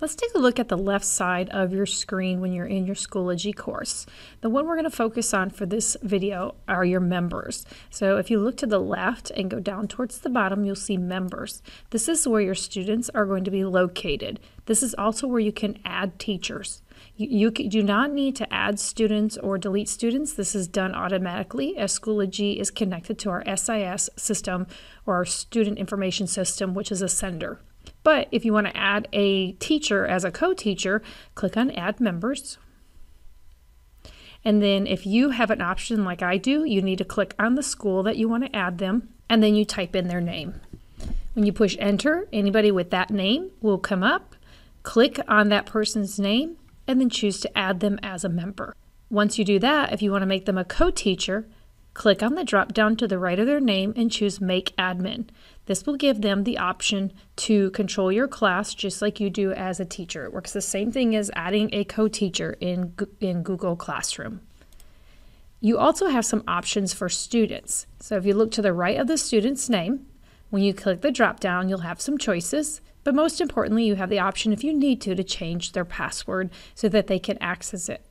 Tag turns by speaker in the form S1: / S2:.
S1: Let's take a look at the left side of your screen when you're in your Schoology course. The one we're going to focus on for this video are your members. So if you look to the left and go down towards the bottom, you'll see members. This is where your students are going to be located. This is also where you can add teachers. You, you do not need to add students or delete students. This is done automatically as Schoology is connected to our SIS system or our Student Information System, which is Ascender. But if you want to add a teacher as a co-teacher, click on Add Members. And then if you have an option like I do, you need to click on the school that you want to add them, and then you type in their name. When you push enter, anybody with that name will come up. Click on that person's name and then choose to add them as a member. Once you do that, if you want to make them a co-teacher, Click on the drop down to the right of their name and choose Make Admin. This will give them the option to control your class just like you do as a teacher. It works the same thing as adding a co-teacher in, in Google Classroom. You also have some options for students. So if you look to the right of the student's name, when you click the drop down, you'll have some choices. But most importantly, you have the option, if you need to, to change their password so that they can access it.